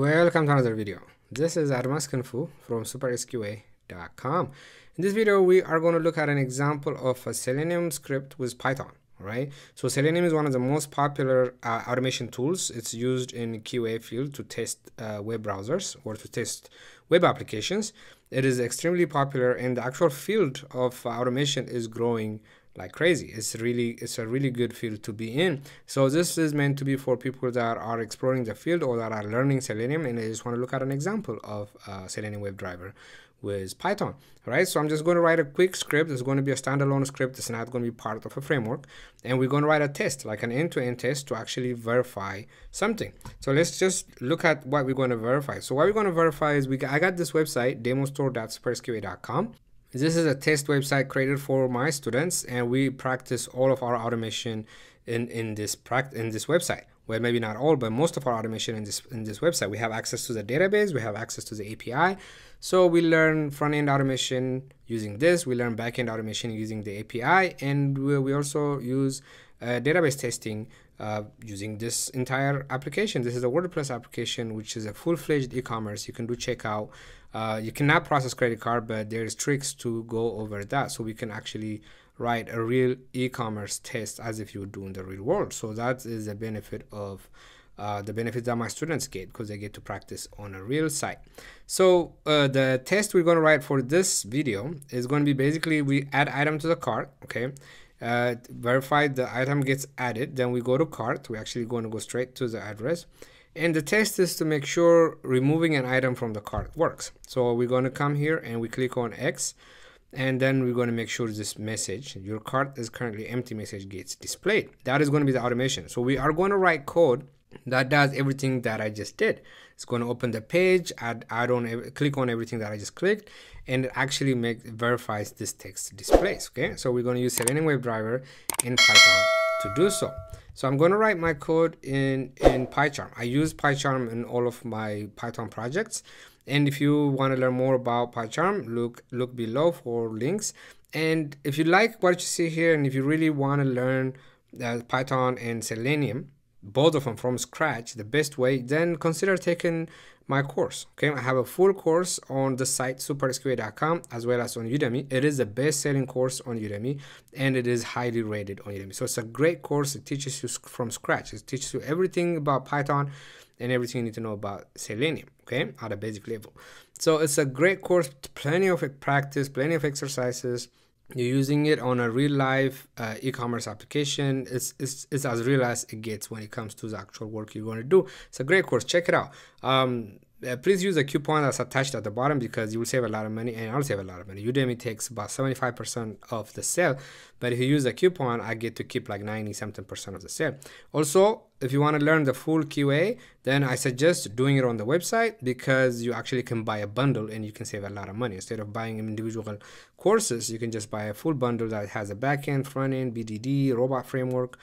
Welcome to another video. This is Admas Kinfu from supersqa.com. In this video, we are going to look at an example of a Selenium script with Python, right? So Selenium is one of the most popular uh, automation tools. It's used in QA field to test uh, web browsers or to test web applications. It is extremely popular and the actual field of automation is growing like crazy. It's really it's a really good field to be in. So this is meant to be for people that are exploring the field or that are learning Selenium and they just want to look at an example of uh, Selenium WebDriver with Python. Right, so I'm just going to write a quick script. It's going to be a standalone script. It's not going to be part of a framework. And we're going to write a test, like an end-to-end -end test to actually verify something. So let's just look at what we're going to verify. So what we're going to verify is we got, I got this website, demostore.supersqa.com. This is a test website created for my students and we practice all of our automation in, in this in this website. Well, maybe not all, but most of our automation in this in this website. We have access to the database, we have access to the API. So we learn front-end automation using this, we learn back-end automation using the API, and we, we also use uh, database testing uh, using this entire application. This is a WordPress application, which is a full-fledged e-commerce. You can do checkout. Uh, you cannot process credit card, but there's tricks to go over that. So we can actually write a real e-commerce test as if you would do in the real world. So that is the benefit of uh, the benefits that my students get because they get to practice on a real site. So uh, the test we're going to write for this video is going to be basically we add item to the cart, okay? Uh, verify the item gets added, then we go to cart. We're actually going to go straight to the address. And the test is to make sure removing an item from the cart works. So we're going to come here and we click on X and then we're going to make sure this message your cart is currently empty message gets displayed that is going to be the automation so we are going to write code that does everything that I just did. It's going to open the page, add, add on, click on everything that I just clicked, and it actually make verifies this text displays. Okay, so we're going to use Selenium WebDriver in Python to do so. So I'm going to write my code in in PyCharm. I use PyCharm in all of my Python projects. And if you want to learn more about PyCharm, look look below for links. And if you like what you see here, and if you really want to learn uh, Python and Selenium, both of them from scratch the best way then consider taking my course okay? I have a full course on the site supersqa.com as well as on udemy. It is the best selling course on udemy and it is highly rated on udemy. So it's a great course. It teaches you from scratch. It teaches you everything about python and everything you need to know about selenium okay? At a basic level. So it's a great course. Plenty of practice plenty of exercises you're using it on a real life uh, e-commerce application. It's, it's, it's as real as it gets when it comes to the actual work you're going to do. It's a great course. Check it out. Um, uh, please use the coupon that's attached at the bottom because you will save a lot of money and I'll save a lot of money. Udemy takes about 75% of the sale, but if you use the coupon, I get to keep like 90 something percent of the sale. Also, if you want to learn the full QA, then I suggest doing it on the website because you actually can buy a bundle and you can save a lot of money. Instead of buying individual courses, you can just buy a full bundle that has a backend, front end, BDD, robot framework,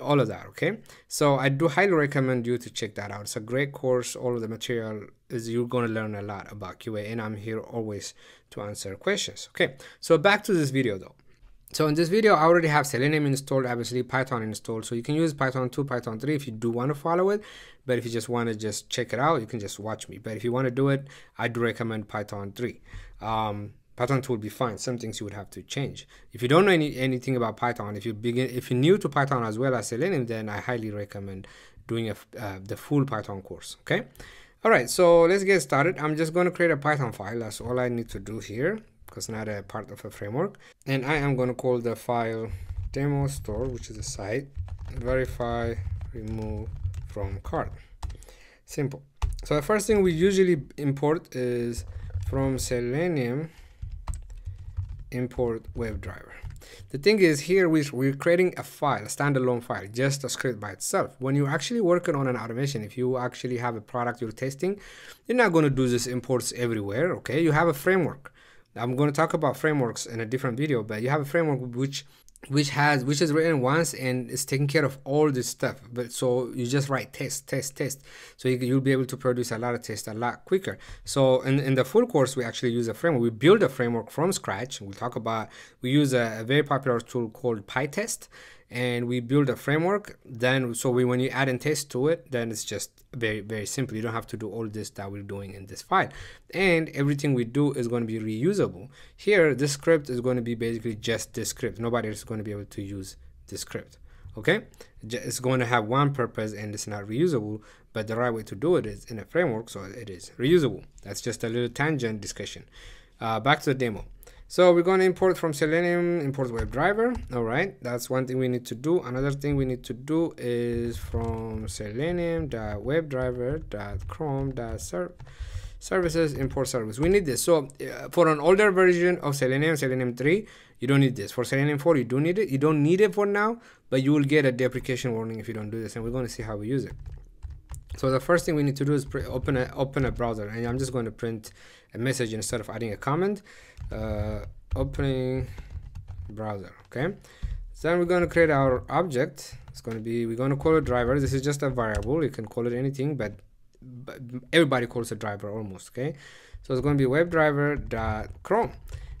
all of that okay? So i do highly recommend you to check that out. It's a great course. All of the material is you're going to learn a lot about qa and i'm here always to answer questions okay? So back to this video though. So in this video i already have selenium installed obviously python installed. So you can use python 2 python 3 if you do want to follow it. But if you just want to just check it out you can just watch me. But if you want to do it i do recommend python 3 um, Python 2 will be fine. Some things you would have to change. If you don't know any, anything about Python, if you begin, if you're new to Python as well as Selenium, then I highly recommend doing a, uh, the full Python course. Okay. All right. So let's get started. I'm just going to create a Python file. That's all I need to do here because not a part of a framework. And I am going to call the file demo store, which is a site, verify, remove from cart. Simple. So the first thing we usually import is from Selenium import WebDriver. The thing is here we, we're creating a file, a standalone file, just a script by itself. When you're actually working on an automation, if you actually have a product you're testing, you're not going to do this imports everywhere, okay? You have a framework. I'm going to talk about frameworks in a different video, but you have a framework which which has which is written once and is taking care of all this stuff. But so you just write test test test. So you, will be able to produce a lot of tests a lot quicker. So in, in the full course we actually use a framework. We build a framework from scratch. We'll talk about we use a, a very popular tool called pytest and we build a framework then so we when you add and test to it then it's just very very simple. You don't have to do all this that we're doing in this file. And everything we do is going to be reusable. Here this script is going to be basically just this script. Nobody is going to be able to use this script okay? It's going to have one purpose and it's not reusable but the right way to do it is in a framework so it is reusable. That's just a little tangent discussion. Uh, back to the demo so we're going to import from selenium import WebDriver all right that's one thing we need to do. Another thing we need to do is from selenium.webdriver.chrome.serve services import service. We need this. So uh, for an older version of selenium selenium 3 you don't need this. For selenium 4 you do need it. You don't need it for now but you will get a deprecation warning if you don't do this and we're going to see how we use it so the first thing we need to do is open a open a browser and i'm just going to print a message instead of adding a comment. Uh, opening browser okay? Then we're going to create our object. It's going to be we're going to call it driver. This is just a variable. You can call it anything but but everybody calls it driver almost okay? So it's going to be webdriver.chrome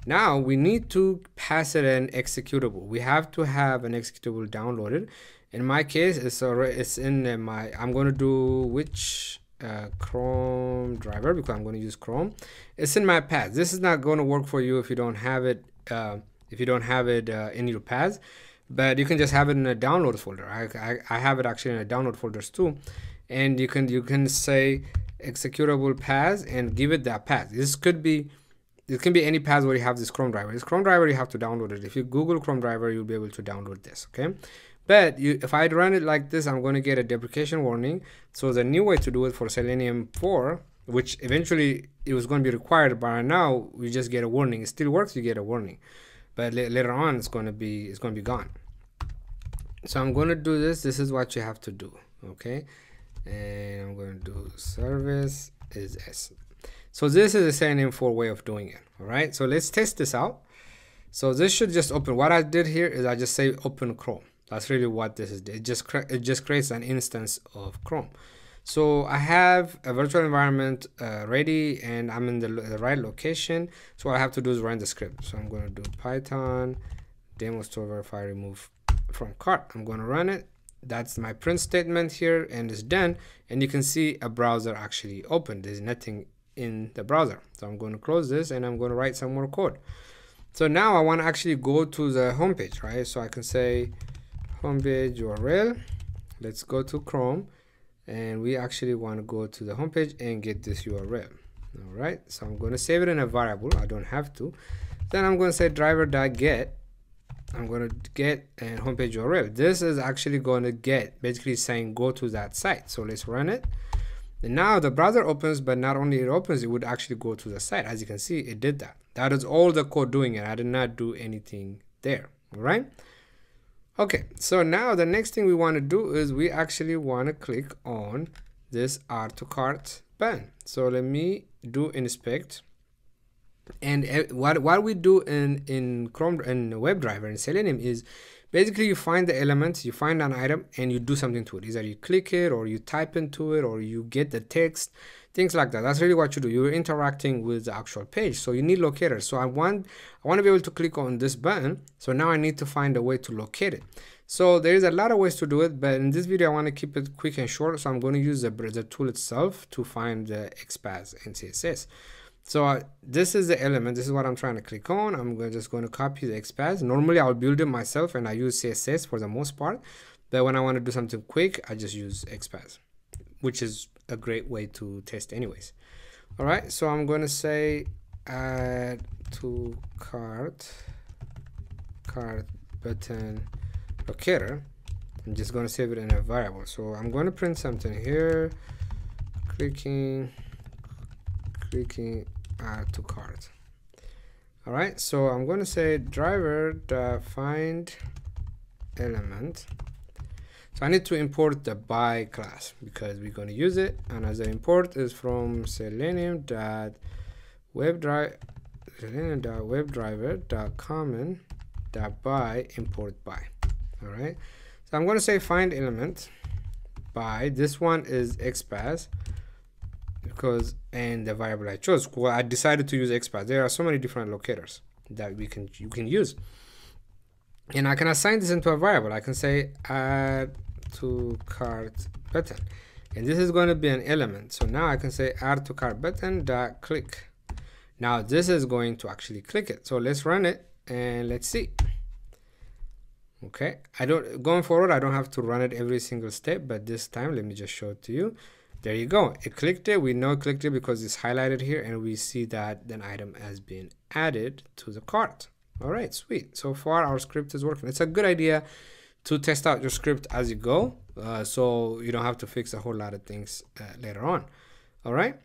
now we need to pass it an executable. We have to have an executable downloaded in my case it's already it's in my i'm going to do which uh, chrome driver because i'm going to use chrome. It's in my paths this is not going to work for you if you don't have it uh, if you don't have it uh, in your paths but you can just have it in a download folder. I, I, I have it actually in a download folders too. And you can you can say executable paths and give it that path. This could be it can be any path where you have this chrome driver. This chrome driver you have to download it. If you google chrome driver you'll be able to download this okay but you, if i run it like this i'm going to get a deprecation warning so the new way to do it for selenium 4 which eventually it was going to be required but now we just get a warning it still works you get a warning but later on it's going to be it's going to be gone so i'm going to do this this is what you have to do okay and I'm going to do service is S. So this is the Selenium 4 way of doing it. All right. So let's test this out. So this should just open. What I did here is I just say open Chrome. That's really what this is. It just it just creates an instance of Chrome. So I have a virtual environment uh, ready and I'm in the, the, right location. So what I have to do is run the script. So I'm going to do Python demo store verify remove from cart. I'm going to run it that's my print statement here and it's done and you can see a browser actually open there's nothing in the browser so i'm going to close this and i'm going to write some more code so now i want to actually go to the home page right so i can say homepage url let's go to chrome and we actually want to go to the homepage and get this url all right so i'm going to save it in a variable i don't have to then i'm going to say driver.get I'm going to get a homepage URL. This is actually going to get basically saying go to that site. So let's run it. And now the browser opens, but not only it opens, it would actually go to the site. As you can see, it did that. That is all the code doing it. I did not do anything there. All right. Okay, so now the next thing we want to do is we actually want to click on this add to cart button. So let me do inspect and eh, what what we do in in chrome and webdriver and selenium is basically you find the element you find an item and you do something to it. Either you click it or you type into it or you get the text things like that. That's really what you do. You're interacting with the actual page. So you need locators so i want i want to be able to click on this button. So now i need to find a way to locate it. So there is a lot of ways to do it but in this video i want to keep it quick and short. So i'm going to use the, the tool itself to find the xpath and css so uh, this is the element. This is what I'm trying to click on. I'm going, just going to copy the XPath. Normally I'll build it myself and I use CSS for the most part. But when I want to do something quick, I just use XPath, which is a great way to test anyways. All right, so I'm going to say add to cart, cart button locator. I'm just going to save it in a variable. So I'm going to print something here, clicking, clicking add to cart. All right so i'm going to say driver find element. So i need to import the by class because we're going to use it. And as the import is from selenium dot webdriver selenium dot webdriver dot common dot by import by. All right so i'm going to say find element by this one is xpath because and the variable I chose. Well, I decided to use XPath. There are so many different locators that we can you can use. and I can assign this into a variable. I can say add to cart button. And this is going to be an element. So now I can say add to cart button dot click. Now this is going to actually click it. So let's run it and let's see. Okay. I don't going forward I don't have to run it every single step but this time let me just show it to you there you go. It clicked it. We know it clicked it because it's highlighted here and we see that an item has been added to the cart. All right sweet. So far our script is working. It's a good idea to test out your script as you go uh, so you don't have to fix a whole lot of things uh, later on. All right?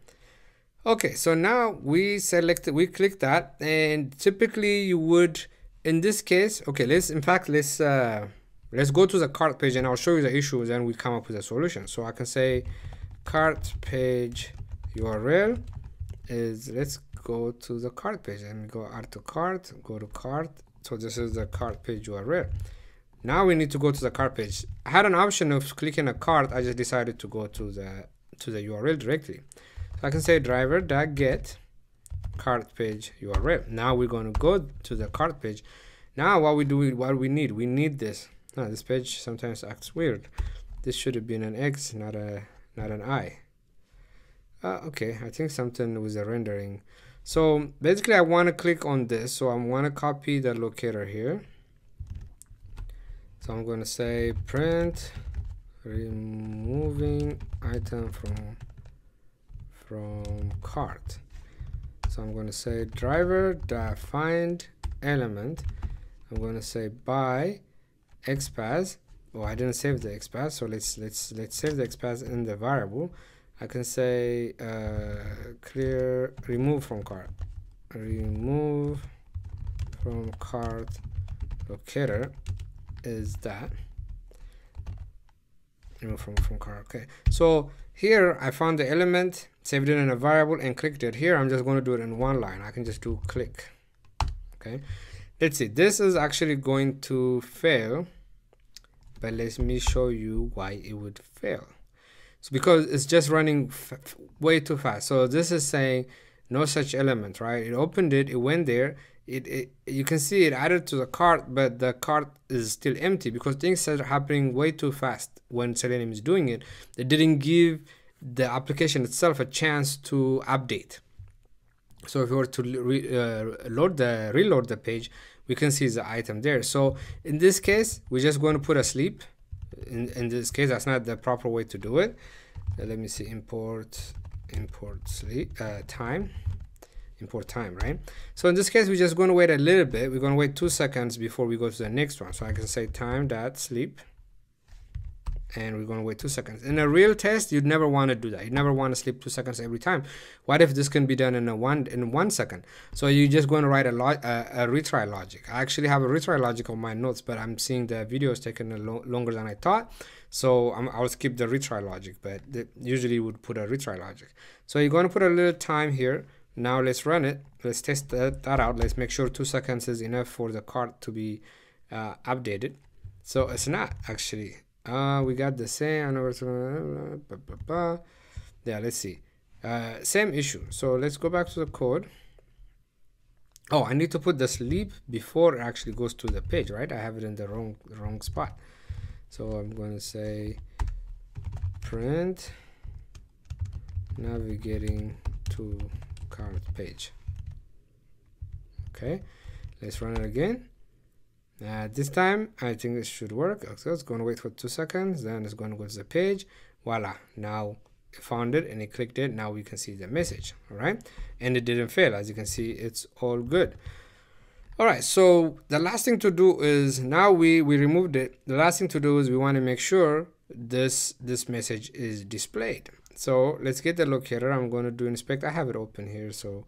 Okay so now we selected we click that and typically you would in this case okay let's in fact let's uh let's go to the cart page and i'll show you the issues and we come up with a solution. So i can say cart page url is let's go to the cart page and go add to cart go to cart. So this is the cart page url now we need to go to the cart page. I had an option of clicking a cart i just decided to go to the to the url directly. So i can say driver get cart page url now we're going to go to the cart page. Now what we do what we need we need this. Oh, this page sometimes acts weird. This should have been an x not a not an i uh, okay i think something with the rendering so basically I want to click on this. So I want to copy the locator here. So I'm going to say print removing item from from cart. So I'm going to say driver find element. I'm going to say by XPath. Oh, I didn't save the XPath, so let's let's let's save the XPath in the variable. I can say uh, clear remove from cart. Remove from cart locator is that. Remove from from cart okay. So here I found the element saved it in a variable and clicked it. Here I'm just going to do it in one line. I can just do click okay? Let's see. This is actually going to fail but let me show you why it would fail so because it's just running way too fast. So this is saying no such element, right? It opened it, it went there. It, it you can see it added to the cart, but the cart is still empty because things are happening way too fast when Selenium is doing it. It didn't give the application itself a chance to update. So if you were to uh, load the reload the page, we can see the item there. So in this case, we're just going to put a sleep. In, in this case that's not the proper way to do it. Uh, let me see import import sleep uh, time. Import time right? So in this case we're just going to wait a little bit. We're going to wait two seconds before we go to the next one. So I can say time dot sleep and we're going to wait two seconds. In a real test, you'd never want to do that. You never want to sleep two seconds every time. What if this can be done in a one in one second? So you're just going to write a, a, a retry logic. I actually have a retry logic on my notes, but I'm seeing the video is taking lo longer than I thought. So i will skip the retry logic, but usually would put a retry logic. So you're going to put a little time here. Now let's run it. Let's test that, that out. Let's make sure two seconds is enough for the cart to be uh, updated. So it's not actually uh, we got the same. Yeah, let's see. Uh, same issue. So let's go back to the code. Oh, I need to put the sleep before it actually goes to the page, right? I have it in the wrong wrong spot. So I'm going to say print navigating to cart page. Okay, let's run it again. Uh, this time, I think this should work. So it's going to wait for two seconds. Then it's going to go to the page. Voila. Now it found it and it clicked it. Now we can see the message. All right. And it didn't fail. As you can see, it's all good. All right. So the last thing to do is now we, we removed it. The last thing to do is we want to make sure this, this message is displayed. So let's get the locator. I'm going to do inspect. I have it open here. So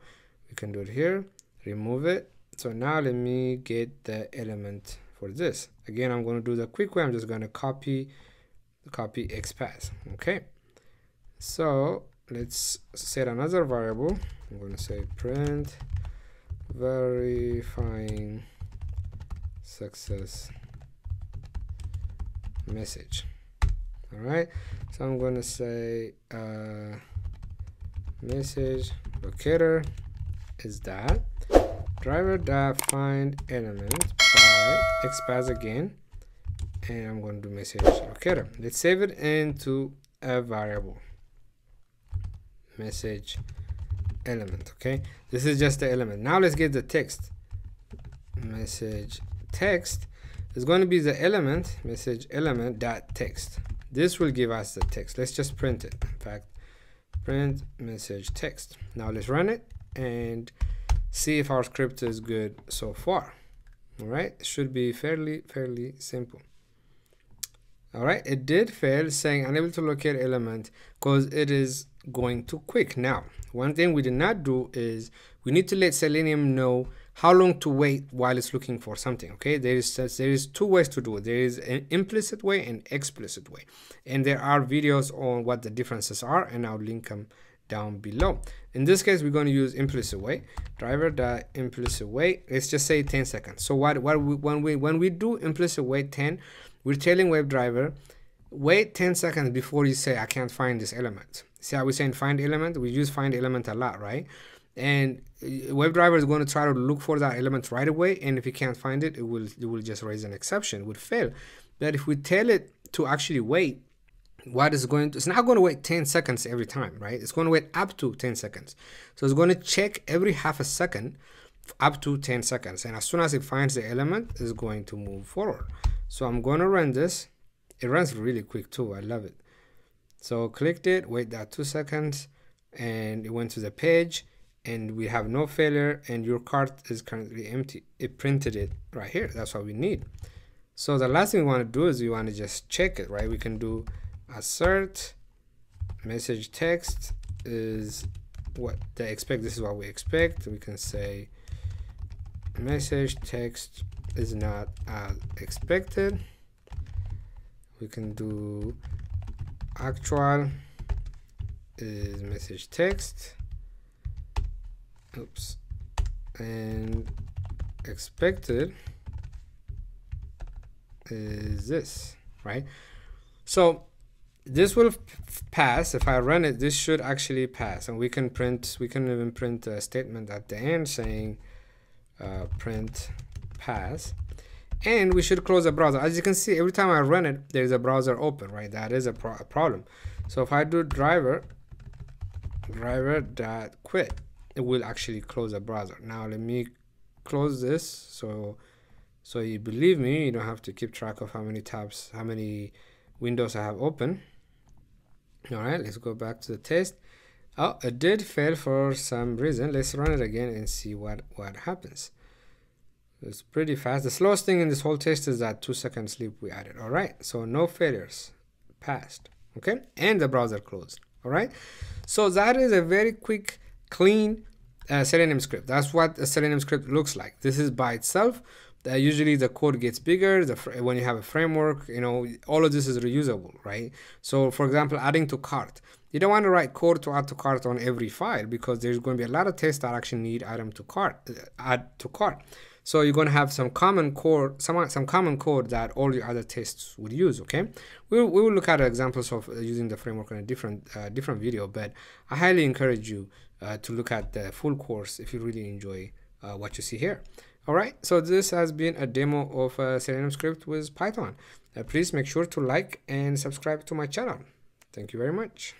we can do it here. Remove it so now let me get the element for this. Again i'm going to do the quick way. I'm just going to copy copy xpath okay? So let's set another variable. I'm going to say print verifying success message all right so i'm going to say uh, message locator is that driver find element by xpath again and I'm going to do message. Locator let's save it into a variable. Message element okay? This is just the element. Now let's get the text. Message text is going to be the element message element dot text. This will give us the text. Let's just print it. In fact print message text. Now let's run it and see if our script is good so far. All right should be fairly fairly simple. All right it did fail saying unable to locate element because it is going too quick. Now one thing we did not do is we need to let selenium know how long to wait while it's looking for something okay? There is there is two ways to do it. There is an implicit way and explicit way. And there are videos on what the differences are and i'll link them down below in this case we're going to use implicit way driver dot implicit way let's just say 10 seconds so what what we, when we when we do implicit wait 10 we're telling WebDriver, wait 10 seconds before you say, I can't find this element. See how we're saying find element? We use find element a lot, right? And uh, WebDriver is going to try to look for that element right away. And if you can't find it, it will, it will just raise an exception, it would fail. But if we tell it to actually wait, what is going to, it's not going to wait 10 seconds every time, right? It's going to wait up to 10 seconds. So it's going to check every half a second up to 10 seconds. And as soon as it finds the element, it's going to move forward. So I'm going to run this. It runs really quick too. I love it. So clicked it wait that two seconds and it went to the page and we have no failure and your cart is currently empty. It printed it right here. That's what we need. So the last thing we want to do is we want to just check it right? We can do assert message text is what they expect. This is what we expect. We can say message text is not as expected. We can do actual is message text. Oops. And expected is this right? So this will pass. If I run it this should actually pass. And we can print we can even print a statement at the end saying uh, print pass. And we should close the browser. As you can see every time I run it there's a browser open right? That is a, pro a problem. So if I do driver driver dot quit it will actually close the browser. Now let me close this. So so you believe me you don't have to keep track of how many tabs how many windows I have open all right let's go back to the test oh it did fail for some reason let's run it again and see what what happens it's pretty fast. The slowest thing in this whole test is that two second sleep we added. All right. So no failures passed. Okay. And the browser closed. All right. So that is a very quick, clean uh, Selenium script. That's what a Selenium script looks like. This is by itself. Uh, usually the code gets bigger the when you have a framework you know all of this is reusable right so for example adding to cart you don't want to write code to add to cart on every file because there's going to be a lot of tests that actually need item to cart uh, add to cart so you're going to have some common code, some, some common code that all your other tests would use, okay? We we will look at examples of uh, using the framework in a different, uh, different video, but I highly encourage you uh, to look at the full course if you really enjoy uh, what you see here. All right, so this has been a demo of a Selenium script with Python. Uh, please make sure to like and subscribe to my channel. Thank you very much.